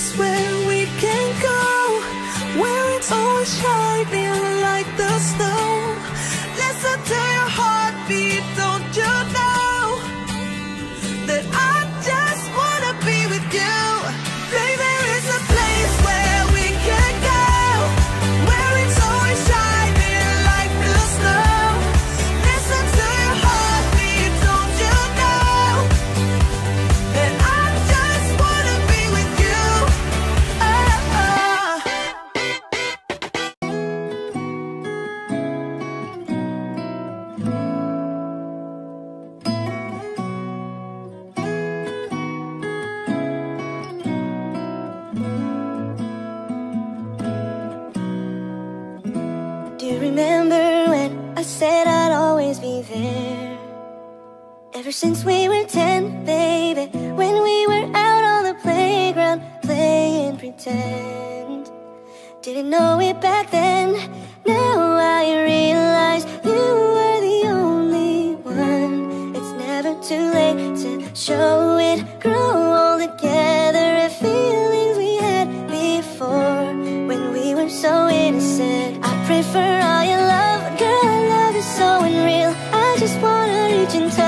place where you remember when I said I'd always be there? Ever since we were ten, baby When we were out on the playground Playing pretend. Didn't know it back then Now I realize You were the only one. It's never too late to show it Grow all together the feelings we had before. When we were so innocent for all your love. Girl, I love is so unreal. I just wanna reach into